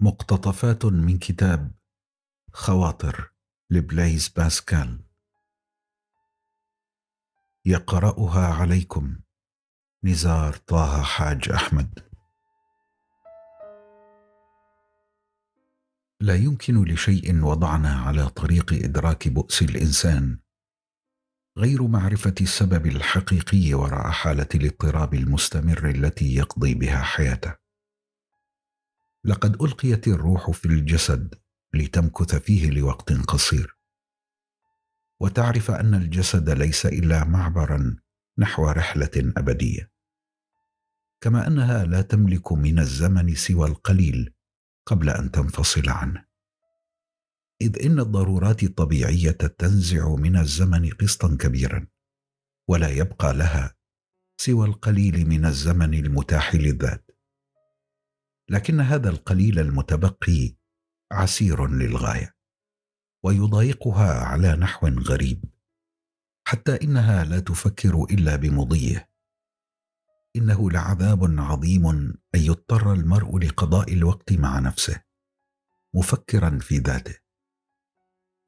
مقتطفات من كتاب خواطر لبلايز باسكال. يقرأها عليكم نزار طه حاج أحمد. لا يمكن لشيء وضعنا على طريق إدراك بؤس الإنسان غير معرفة السبب الحقيقي وراء حالة الاضطراب المستمر التي يقضي بها حياته. لقد ألقيت الروح في الجسد لتمكث فيه لوقت قصير. وتعرف أن الجسد ليس إلا معبرا نحو رحلة أبدية. كما أنها لا تملك من الزمن سوى القليل قبل أن تنفصل عنه. إذ إن الضرورات الطبيعية تنزع من الزمن قسطا كبيرا ولا يبقى لها سوى القليل من الزمن المتاح للذات. لكن هذا القليل المتبقي عسير للغاية ويضايقها على نحو غريب حتى إنها لا تفكر إلا بمضيه. إنه لعذاب عظيم أن يضطر المرء لقضاء الوقت مع نفسه مفكرا في ذاته.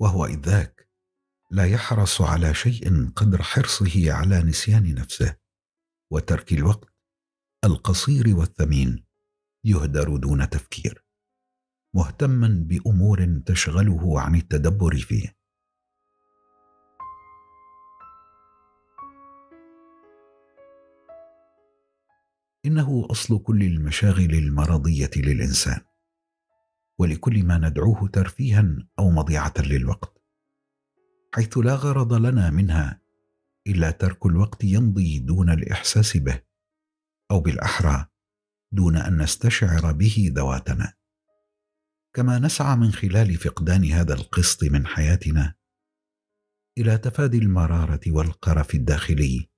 وهو إذ ذاك لا يحرص على شيء قدر حرصه على نسيان نفسه وترك الوقت القصير والثمين. يهدر دون تفكير مهتما بأمور تشغله عن التدبر فيه. إنه أصل كل المشاغل المرضية للإنسان ولكل ما ندعوه ترفيها أو مضيعة للوقت حيث لا غرض لنا منها إلا ترك الوقت يمضي دون الإحساس به أو بالأحرى. دون أن نستشعر به ذواتنا. كما نسعى من خلال فقدان هذا القسط من حياتنا إلى تفادي المرارة والقرف الداخلي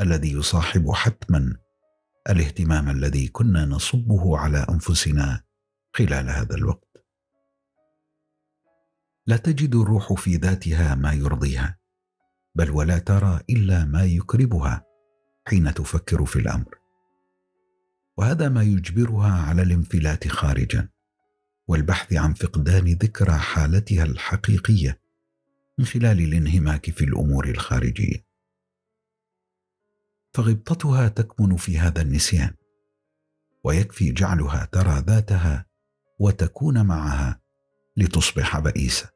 الذي يصاحب حتما الاهتمام الذي كنا نصبه على أنفسنا خلال هذا الوقت. لا تجد الروح في ذاتها ما يرضيها بل ولا ترى إلا ما يكربها حين تفكر في الأمر. وهذا ما يجبرها على الانفلات خارجا والبحث عن فقدان ذكرى حالتها الحقيقية من خلال الانهماك في الأمور الخارجية. فغبطتها تكمن في هذا النسيان ويكفي جعلها ترى ذاتها وتكون معها لتصبح بئيسة.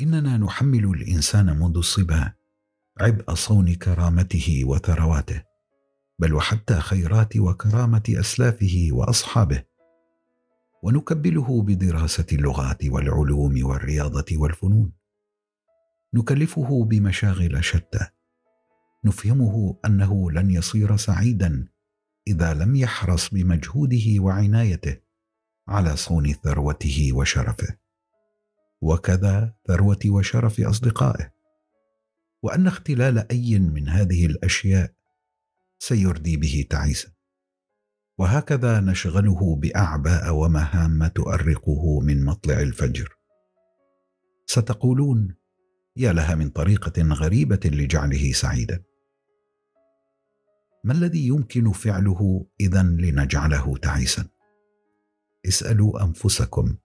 إننا نحمل الإنسان منذ الصبا عبء صون كرامته وثرواته بل وحتى خيرات وكرامة أسلافه وأصحابه. ونكبله بدراسة اللغات والعلوم والرياضة والفنون. نكلفه بمشاغل شتى. نفهمه أنه لن يصير سعيدا إذا لم يحرص بمجهوده وعنايته على صون ثروته وشرفه. وكذا ثروه وشرف أصدقائه. وأن اختلال أي من هذه الأشياء سيردي به تعيسا. وهكذا نشغله بأعباء ومهام تؤرقه من مطلع الفجر. ستقولون يا لها من طريقة غريبة لجعله سعيدا. ما الذي يمكن فعله اذا لنجعله تعيسا؟ اسألوا أنفسكم.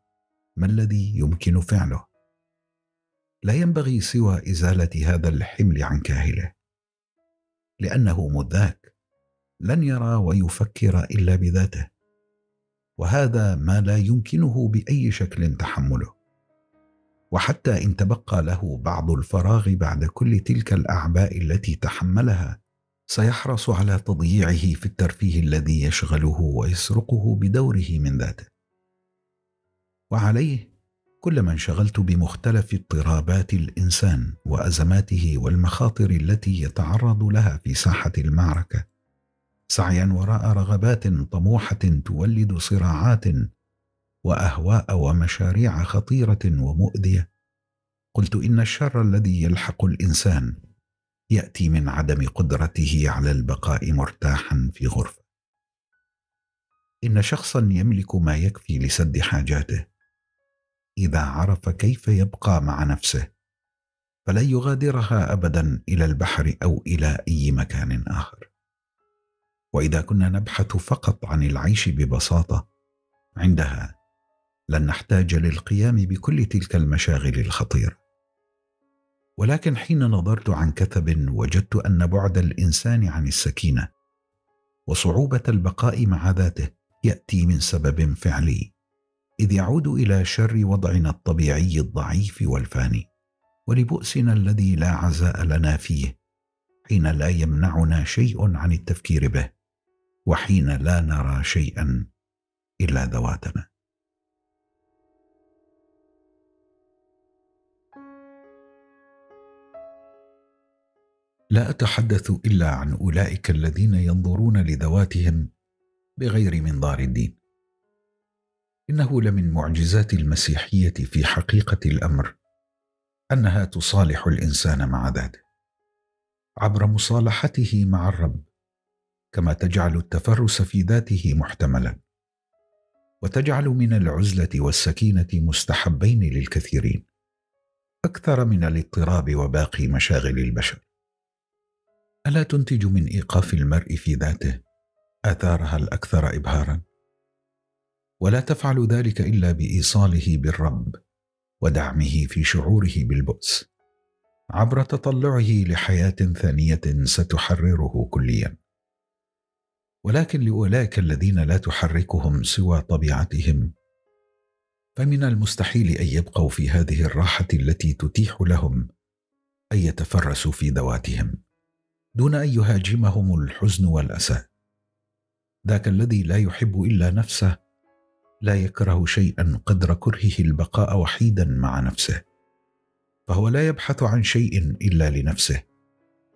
ما الذي يمكن فعله؟ لا ينبغي سوى إزالة هذا الحمل عن كاهله. لأنه مذاك لن يرى ويفكر إلا بذاته. وهذا ما لا يمكنه بأي شكل تحمله. وحتى إن تبقى له بعض الفراغ بعد كل تلك الأعباء التي تحملها سيحرص على تضييعه في الترفيه الذي يشغله ويسرقه بدوره من ذاته. وعليه كلما انشغلت بمختلف اضطرابات الإنسان وأزماته والمخاطر التي يتعرض لها في ساحة المعركة. سعيا وراء رغبات طموحة تولد صراعات وأهواء ومشاريع خطيرة ومؤذية. قلت إن الشر الذي يلحق الإنسان يأتي من عدم قدرته على البقاء مرتاحا في غرفة. إن شخصا يملك ما يكفي لسد حاجاته. إذا عرف كيف يبقى مع نفسه. فلن يغادرها ابدا إلى البحر أو إلى أي مكان آخر. وإذا كنا نبحث فقط عن العيش ببساطة عندها لن نحتاج للقيام بكل تلك المشاغل الخطيرة. ولكن حين نظرت عن كثب وجدت أن بعد الإنسان عن السكينة وصعوبة البقاء مع ذاته يأتي من سبب فعلي. إذ يعود إلى شر وضعنا الطبيعي الضعيف والفاني ولبؤسنا الذي لا عزاء لنا فيه حين لا يمنعنا شيء عن التفكير به وحين لا نرى شيئا إلا ذواتنا. لا أتحدث إلا عن أولئك الذين ينظرون لذواتهم بغير منظار الدين. إنه لمن معجزات المسيحية في حقيقة الأمر أنها تصالح الإنسان مع ذاته. عبر مصالحته مع الرب كما تجعل التفرس في ذاته محتملا. وتجعل من العزلة والسكينة مستحبين للكثيرين أكثر من الاضطراب وباقي مشاغل البشر. ألا تنتج من إيقاف المرء في ذاته آثارها الأكثر ابهارا؟ ولا تفعل ذلك إلا بإيصاله بالرب ودعمه في شعوره بالبؤس. عبر تطلعه لحياة ثانية ستحرره كليا. ولكن لأولئك الذين لا تحركهم سوى طبيعتهم فمن المستحيل أن يبقوا في هذه الراحة التي تتيح لهم أن يتفرسوا في ذواتهم دون أن يهاجمهم الحزن والأسى. ذاك الذي لا يحب إلا نفسه لا يكره شيئا قدر كرهه البقاء وحيدا مع نفسه. فهو لا يبحث عن شيء إلا لنفسه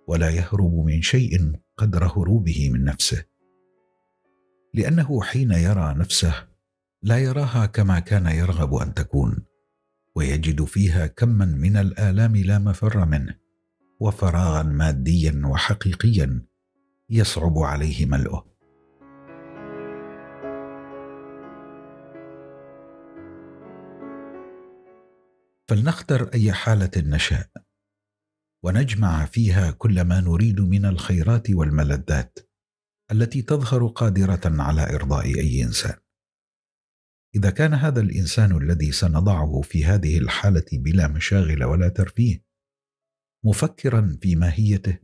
ولا يهرب من شيء قدر هروبه من نفسه. لأنه حين يرى نفسه لا يراها كما كان يرغب أن تكون ويجد فيها كما من الآلام لا مفر منه وفراغا ماديا وحقيقيا يصعب عليه ملؤه. فلنختر أي حالة نشاء ونجمع فيها كل ما نريد من الخيرات والملذات التي تظهر قادرة على إرضاء أي إنسان. إذا كان هذا الإنسان الذي سنضعه في هذه الحالة بلا مشاغل ولا ترفيه مفكرا في ماهيته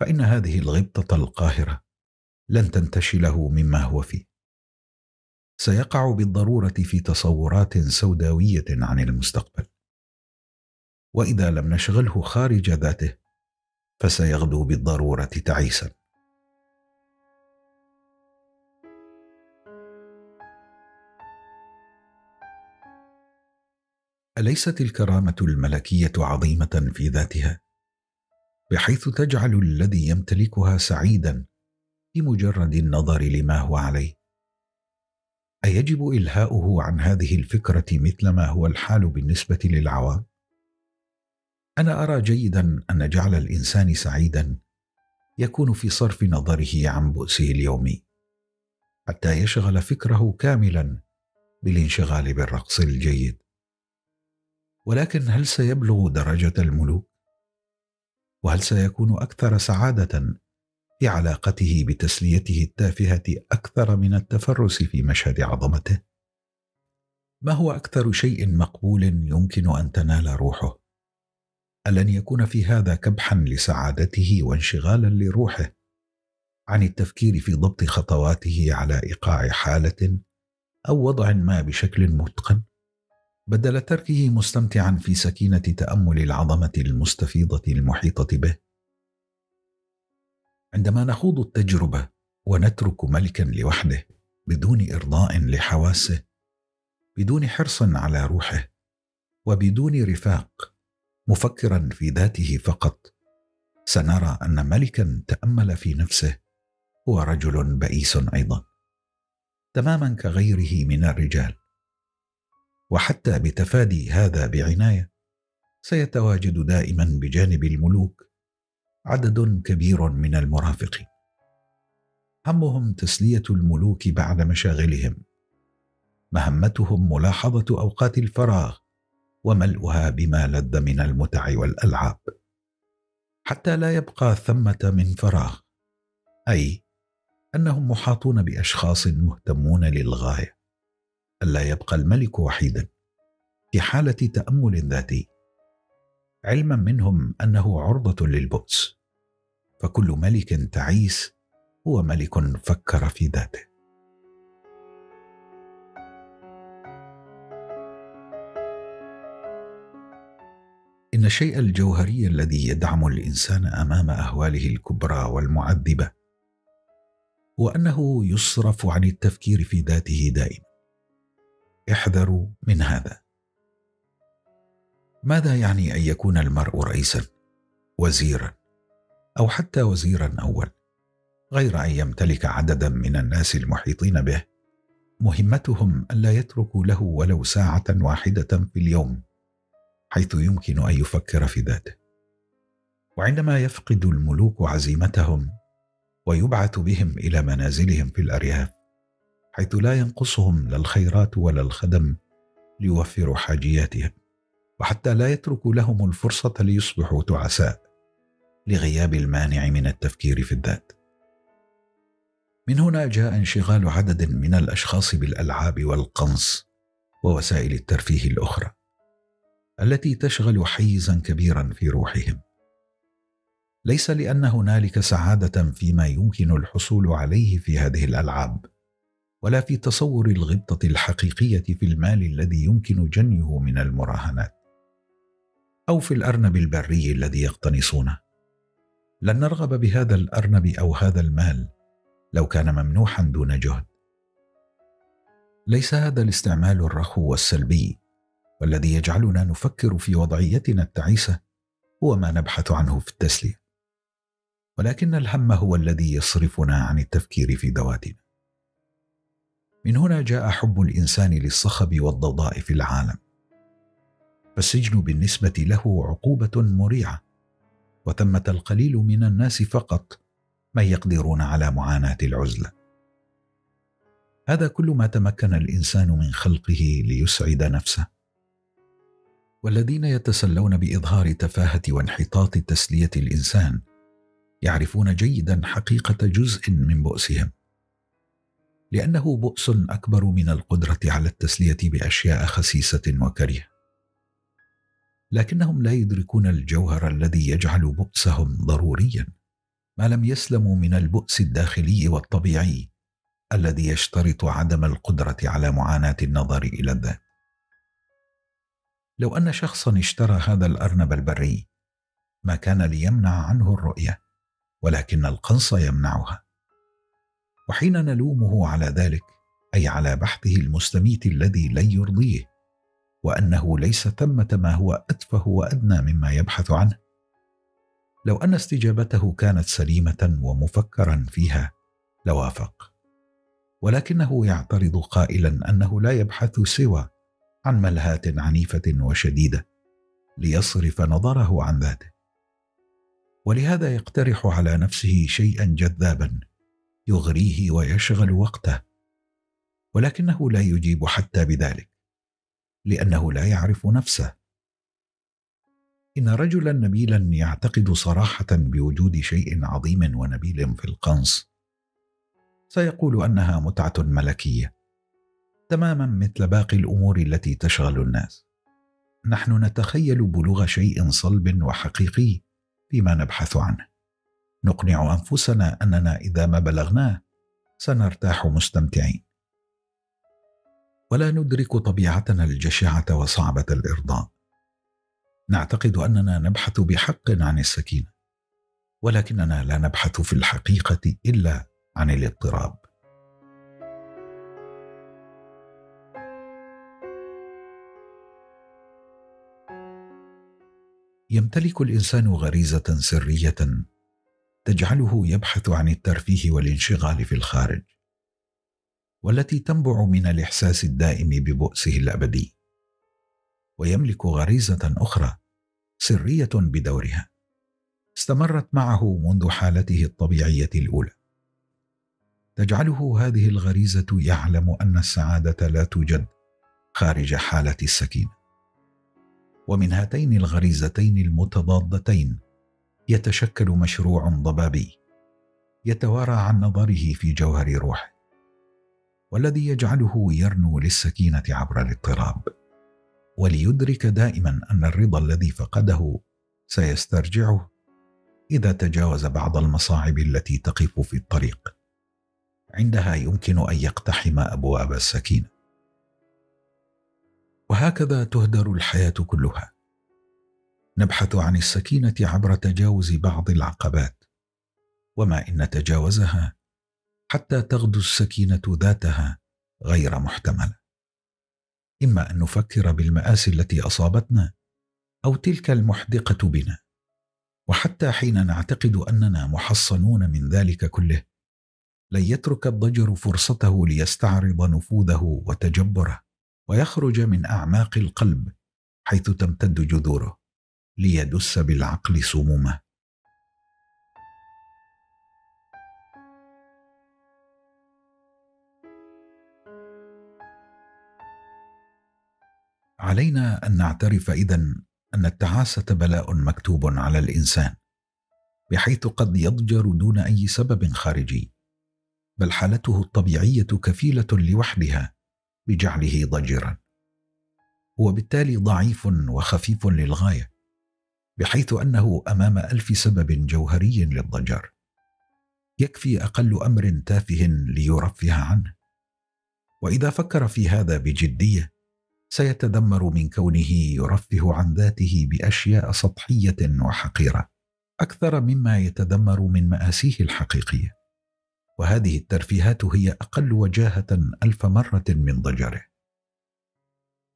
فإن هذه الغبطة القاهرة لن تنتشله مما هو فيه. سيقع بالضرورة في تصورات سوداوية عن المستقبل. وإذا لم نشغله خارج ذاته فسيغدو بالضرورة تعيسا. أليست الكرامة الملكية عظيمة في ذاتها؟ بحيث تجعل الذي يمتلكها سعيدا بمجرد النظر لما هو عليه. أيجب إلهاؤه عن هذه الفكرة مثل ما هو الحال بالنسبة للعوام؟ أنا أرى جيدا أن جعل الإنسان سعيدا يكون في صرف نظره عن بؤسه اليومي حتى يشغل فكره كاملا بالانشغال بالرقص الجيد. ولكن هل سيبلغ درجة الملوك؟ وهل سيكون أكثر سعادة علاقته بتسليته التافهة أكثر من التفرس في مشهد عظمته؟ ما هو أكثر شيء مقبول يمكن أن تنال روحه؟ ألن يكون في هذا كبحا لسعادته وانشغالا لروحه؟ عن التفكير في ضبط خطواته على إيقاع حالة أو وضع ما بشكل متقن؟ بدل تركه مستمتعا في سكينة تأمل العظمة المستفيضة المحيطة به؟ عندما نخوض التجربة ونترك ملكا لوحده بدون إرضاء لحواسه بدون حرص على روحه وبدون رفاق مفكرا في ذاته فقط سنرى أن ملكا تأمل في نفسه هو رجل بئيس أيضا تماما كغيره من الرجال. وحتى بتفادي هذا بعناية سيتواجد دائما بجانب الملوك عدد كبير من المرافقين. همهم تسلية الملوك بعد مشاغلهم. مهمتهم ملاحظة أوقات الفراغ وملؤها بما لذ من المتع والألعاب. حتى لا يبقى ثمة من فراغ أي أنهم محاطون بأشخاص مهتمون للغاية. ألا يبقى الملك وحيدا في حالة تأمل ذاتي علما منهم أنه عرضة للبؤس. فكل ملك تعيس هو ملك فكر في ذاته. إن الشيء الجوهري الذي يدعم الإنسان أمام أهواله الكبرى والمعذبة هو أنه يصرف عن التفكير في ذاته دائما. احذروا من هذا. ماذا يعني أن يكون المرء رئيسا وزيرا أو حتى وزيرا أول غير أن يمتلك عددا من الناس المحيطين به؟ مهمتهم الا يتركوا له ولو ساعة واحدة في اليوم حيث يمكن أن يفكر في ذاته. وعندما يفقد الملوك عزيمتهم ويبعث بهم إلى منازلهم في الأرياف حيث لا ينقصهم لا الخيرات ولا الخدم ليوفروا حاجياتهم. وحتى لا يتركوا لهم الفرصة ليصبحوا تعساء لغياب المانع من التفكير في الذات. من هنا جاء انشغال عدد من الأشخاص بالألعاب والقنص ووسائل الترفيه الأخرى التي تشغل حيزا كبيرا في روحهم. ليس لأن هنالك سعادة فيما يمكن الحصول عليه في هذه الألعاب ولا في تصور الغبطة الحقيقية في المال الذي يمكن جنيه من المراهنات. أو في الأرنب البري الذي يقتنصونه. لن نرغب بهذا الأرنب أو هذا المال لو كان ممنوحا دون جهد. ليس هذا الاستعمال الرخو والسلبي. والذي يجعلنا نفكر في وضعيتنا التعيسة هو ما نبحث عنه في التسلية. ولكن الهم هو الذي يصرفنا عن التفكير في ذواتنا. من هنا جاء حب الإنسان للصخب والضوضاء في العالم. فالسجن بالنسبة له عقوبة مريعة وثمه القليل من الناس فقط من يقدرون على معاناة العزلة. هذا كل ما تمكن الإنسان من خلقه ليسعد نفسه. والذين يتسلون بإظهار تفاهة وانحطاط تسلية الإنسان يعرفون جيدا حقيقة جزء من بؤسهم. لأنه بؤس أكبر من القدرة على التسلية بأشياء خسيسة وكريهه لكنهم لا يدركون الجوهر الذي يجعل بؤسهم ضروريا. ما لم يسلموا من البؤس الداخلي والطبيعي الذي يشترط عدم القدرة على معاناة النظر إلى الذات. لو أن شخصا اشترى هذا الأرنب البري ما كان ليمنع عنه الرؤية ولكن القنص يمنعها. وحين نلومه على ذلك أي على بحثه المستميت الذي لن يرضيه وأنه ليس ثمة ما هو أتفه وأدنى مما يبحث عنه. لو أن استجابته كانت سليمة ومفكرا فيها لوافق. ولكنه يعترض قائلا أنه لا يبحث سوى عن ملهاة عنيفة وشديدة ليصرف نظره عن ذاته. ولهذا يقترح على نفسه شيئا جذابا يغريه ويشغل وقته. ولكنه لا يجيب حتى بذلك. لأنه لا يعرف نفسه. إن رجلا نبيلا يعتقد صراحة بوجود شيء عظيم ونبيل في القنص سيقول أنها متعة ملكية تماما مثل باقي الأمور التي تشغل الناس. نحن نتخيل بلوغ شيء صلب وحقيقي فيما نبحث عنه. نقنع أنفسنا أننا إذا ما بلغناه سنرتاح مستمتعين. ولا ندرك طبيعتنا الجشعة وصعبة الإرضاء. نعتقد أننا نبحث بحق عن السكينة ولكننا لا نبحث في الحقيقة إلا عن الاضطراب. يمتلك الإنسان غريزة سرية تجعله يبحث عن الترفيه والانشغال في الخارج. والتي تنبع من الإحساس الدائم ببؤسه الأبدي ويملك غريزة أخرى سرية بدورها. استمرت معه منذ حالته الطبيعية الأولى. تجعله هذه الغريزة يعلم أن السعادة لا توجد خارج حالة السكينة. ومن هاتين الغريزتين المتضادتين يتشكل مشروع ضبابي يتوارى عن نظره في جوهر روحه. والذي يجعله يرنو للسكينة عبر الاضطراب. وليدرك دائما أن الرضا الذي فقده سيسترجعه إذا تجاوز بعض المصاعب التي تقف في الطريق. عندها يمكن أن يقتحم أبواب السكينة. وهكذا تهدر الحياة كلها. نبحث عن السكينة عبر تجاوز بعض العقبات. وما إن نتجاوزها حتى تغدو السكينة ذاتها غير محتمله إما أن نفكر بالمآسي التي أصابتنا أو تلك المحدقة بنا. وحتى حين نعتقد أننا محصنون من ذلك كله لن يترك الضجر فرصته ليستعرض نفوذه وتجبره ويخرج من أعماق القلب حيث تمتد جذوره ليدس بالعقل سمومه. علينا أن نعترف اذا أن التعاسة بلاء مكتوب على الإنسان بحيث قد يضجر دون أي سبب خارجي بل حالته الطبيعية كفيلة لوحدها بجعله ضجرا. هو بالتالي ضعيف وخفيف للغاية بحيث أنه أمام ألف سبب جوهري للضجر. يكفي أقل أمر تافه ليرفه عنه. وإذا فكر في هذا بجدية سيتذمر من كونه يرفه عن ذاته بأشياء سطحية وحقيرة أكثر مما يتذمر من مآسيه الحقيقية. وهذه الترفيهات هي أقل وجاهة ألف مرة من ضجره.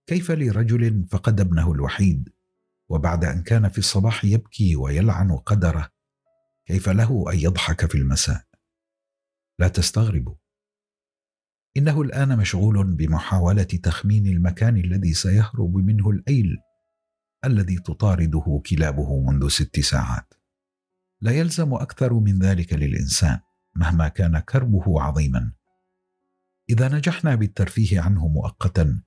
كيف لرجل فقد ابنه الوحيد وبعد أن كان في الصباح يبكي ويلعن قدره كيف له أن يضحك في المساء؟ لا تستغربوا. إنه الآن مشغول بمحاولة تخمين المكان الذي سيهرب منه الأيل الذي تطارده كلابه منذ ست ساعات. لا يلزم أكثر من ذلك للإنسان مهما كان كربه عظيما. إذا نجحنا بالترفيه عنه مؤقتا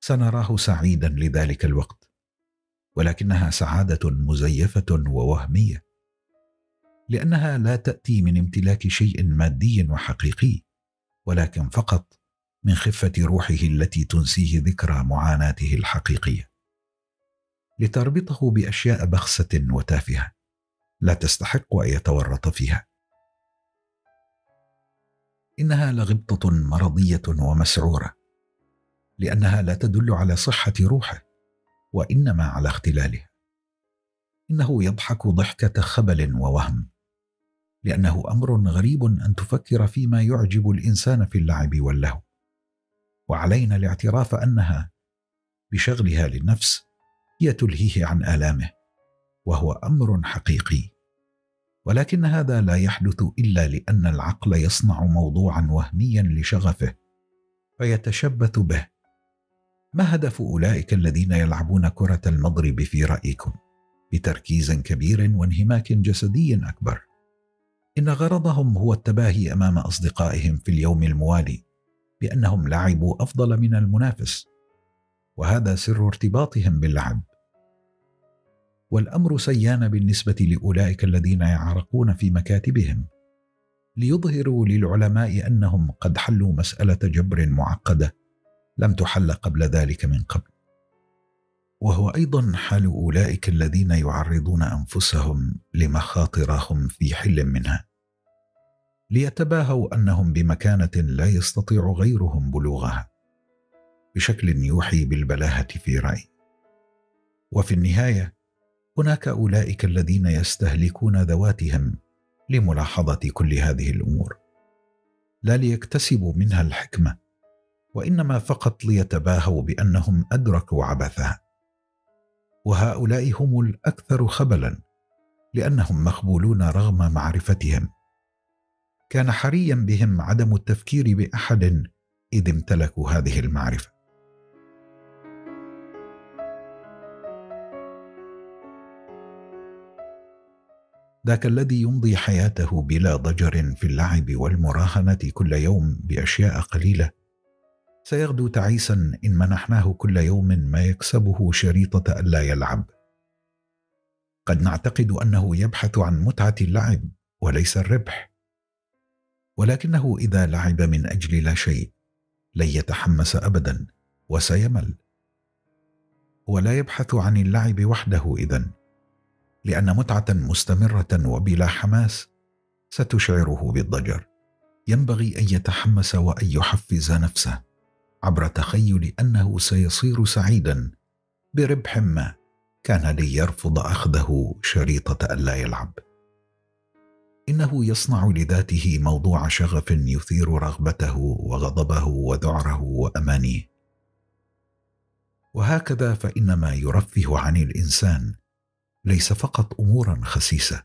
سنراه سعيدا لذلك الوقت. ولكنها سعادة مزيفة ووهمية. لأنها لا تأتي من امتلاك شيء مادي وحقيقي. ولكن فقط من خفة روحه التي تنسيه ذكرى معاناته الحقيقية. لتربطه بأشياء بخسة وتافهة لا تستحق أن يتورط فيها. إنها لغبطة مرضية ومسعورة لأنها لا تدل على صحة روحه وإنما على اختلالها. إنه يضحك ضحكة خبل ووهم. لأنه أمر غريب أن تفكر فيما يعجب الإنسان في اللعب واللهو. وعلينا الاعتراف أنها بشغلها للنفس هي تلهيه عن آلامه وهو أمر حقيقي. ولكن هذا لا يحدث إلا لأن العقل يصنع موضوعا وهميا لشغفه فيتشبث به. ما هدف أولئك الذين يلعبون كرة المضرب في رأيكم؟ بتركيز كبير وانهماك جسدي أكبر. إن غرضهم هو التباهي أمام أصدقائهم في اليوم الموالي بأنهم لعبوا أفضل من المنافس وهذا سر ارتباطهم باللعب. والأمر سيان بالنسبة لأولئك الذين يعرقون في مكاتبهم ليظهروا للعلماء أنهم قد حلوا مسألة جبر معقدة لم تحل قبل ذلك من قبل. وهو أيضا حال أولئك الذين يعرضون أنفسهم لمخاطرهم في حل منها. ليتباهوا أنهم بمكانة لا يستطيع غيرهم بلوغها بشكل يوحي بالبلاهة في رأي. وفي النهاية هناك أولئك الذين يستهلكون ذواتهم لملاحظة كل هذه الأمور. لا ليكتسبوا منها الحكمة وإنما فقط ليتباهوا بأنهم أدركوا عبثها. وهؤلاء هم الأكثر خبلا لأنهم مخبولون رغم معرفتهم. كان حريا بهم عدم التفكير بأحد إذ امتلكوا هذه المعرفة. ذاك الذي يمضي حياته بلا ضجر في اللعب والمراهنة كل يوم بأشياء قليلة سيغدو تعيسا إن منحناه كل يوم ما يكسبه شريطة ألا يلعب. قد نعتقد أنه يبحث عن متعة اللعب وليس الربح. ولكنه إذا لعب من أجل لا شيء لن يتحمس ابدا وسيمل. ولا يبحث عن اللعب وحده إذن لأن متعة مستمرة وبلا حماس ستشعره بالضجر. ينبغي أن يتحمس وأن يحفز نفسه. عبر تخيل أنه سيصير سعيدا بربح ما كان ليرفض أخذه شريطة الا يلعب. إنه يصنع لذاته موضوع شغف يثير رغبته وغضبه وذعره وأمانيه. وهكذا فإن ما يرفه عن الإنسان ليس فقط امورا خسيسة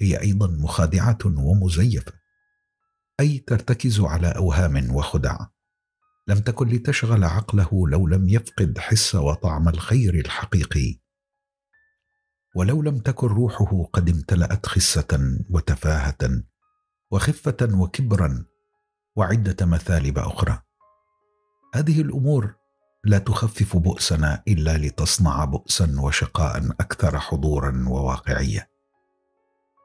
هي أيضا مخادعه ومزيفة أي ترتكز على أوهام وخدع. لم تكن لتشغل عقله لو لم يفقد حس وطعم الخير الحقيقي. ولو لم تكن روحه قد امتلأت خسة وتفاهة وخفة وكبرا وعدة مثالب أخرى. هذه الأمور لا تخفف بؤسنا إلا لتصنع بؤسا وشقاء أكثر حضورا وواقعية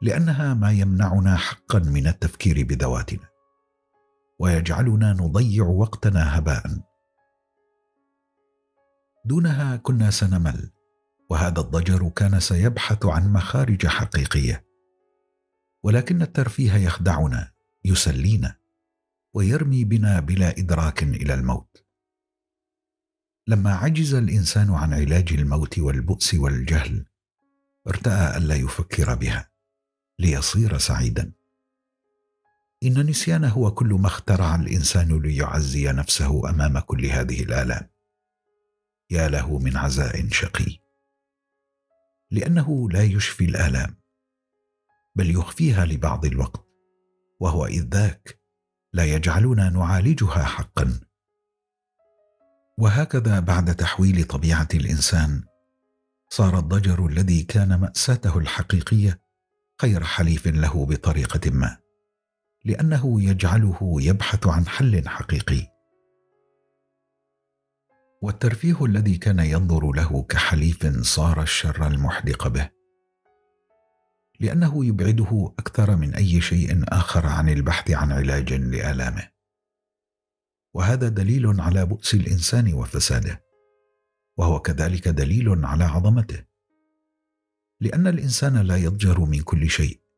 لأنها ما يمنعنا حقا من التفكير بذواتنا. ويجعلنا نضيع وقتنا هباء. دونها كنا سنمل وهذا الضجر كان سيبحث عن مخارج حقيقية. ولكن الترفيه يخدعنا يسلينا ويرمي بنا بلا إدراك إلى الموت. لما عجز الإنسان عن علاج الموت والبؤس والجهل ارتأى ألا يفكر بها ليصير سعيدا. إن النسيان هو كل ما اخترع الإنسان ليعزي نفسه أمام كل هذه الآلام. يا له من عزاء شقي. لأنه لا يشفي الآلام بل يخفيها لبعض الوقت وهو إذ ذاك لا يجعلنا نعالجها حقا. وهكذا بعد تحويل طبيعة الإنسان صار الضجر الذي كان مأساته الحقيقية خير حليف له بطريقة ما. لأنه يجعله يبحث عن حل حقيقي. والترفيه الذي كان ينظر له كحليف صار الشر المحدق به. لأنه يبعده أكثر من أي شيء آخر عن البحث عن علاج لآلامه. وهذا دليل على بؤس الإنسان وفساده. وهو كذلك دليل على عظمته. لأن الإنسان لا يضجر من كل شيء.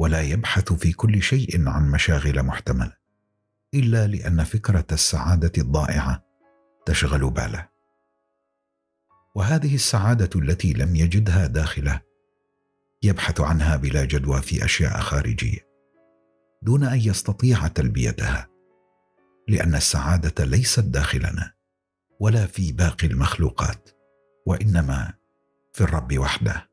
ولا يبحث في كل شيء عن مشاغل محتملة إلا لأن فكرة السعادة الضائعة تشغل باله. وهذه السعادة التي لم يجدها داخله يبحث عنها بلا جدوى في أشياء خارجية دون أن يستطيع تلبيتها لأن السعادة ليست داخلنا ولا في باقي المخلوقات وإنما في الرب وحده.